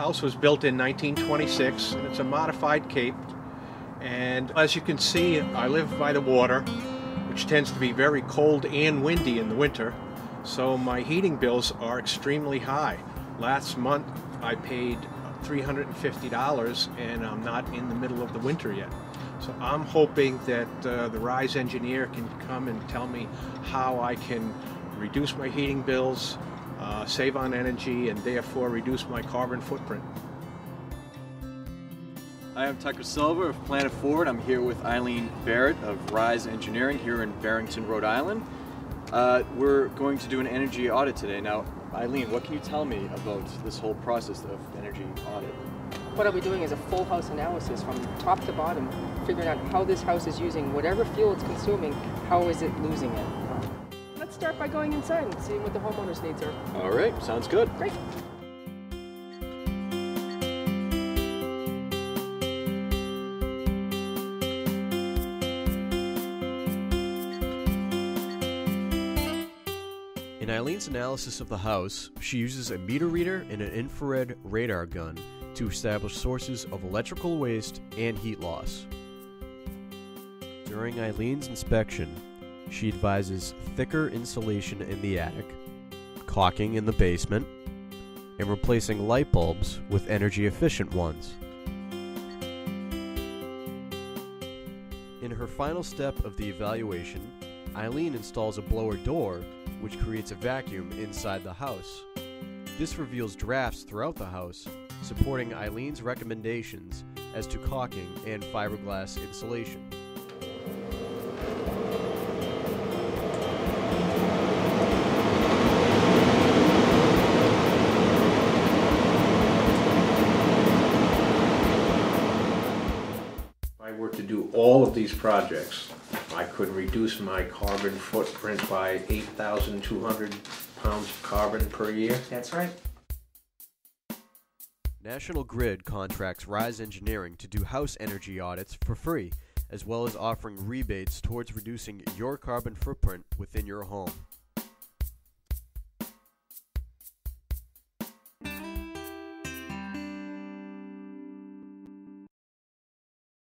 house was built in 1926 and it's a modified cape. And as you can see, I live by the water, which tends to be very cold and windy in the winter. So my heating bills are extremely high. Last month I paid $350 and I'm not in the middle of the winter yet. So I'm hoping that uh, the RISE engineer can come and tell me how I can reduce my heating bills, uh, save on energy, and therefore reduce my carbon footprint. Hi, I'm Tucker Silver of Planet Forward. I'm here with Eileen Barrett of Rise Engineering here in Barrington, Rhode Island. Uh, we're going to do an energy audit today. Now, Eileen, what can you tell me about this whole process of energy audit? What I'll be doing is a full house analysis from top to bottom, figuring out how this house is using whatever fuel it's consuming, how is it losing it. Let's start by going inside and seeing what the homeowner's needs are. All right, sounds good. Great. In Eileen's analysis of the house, she uses a meter reader and an infrared radar gun to establish sources of electrical waste and heat loss. During Eileen's inspection, she advises thicker insulation in the attic, caulking in the basement, and replacing light bulbs with energy efficient ones. In her final step of the evaluation, Eileen installs a blower door which creates a vacuum inside the house. This reveals drafts throughout the house, supporting Eileen's recommendations as to caulking and fiberglass insulation. Were to do all of these projects, I could reduce my carbon footprint by 8,200 pounds of carbon per year. That's right. National Grid contracts Rise Engineering to do house energy audits for free, as well as offering rebates towards reducing your carbon footprint within your home.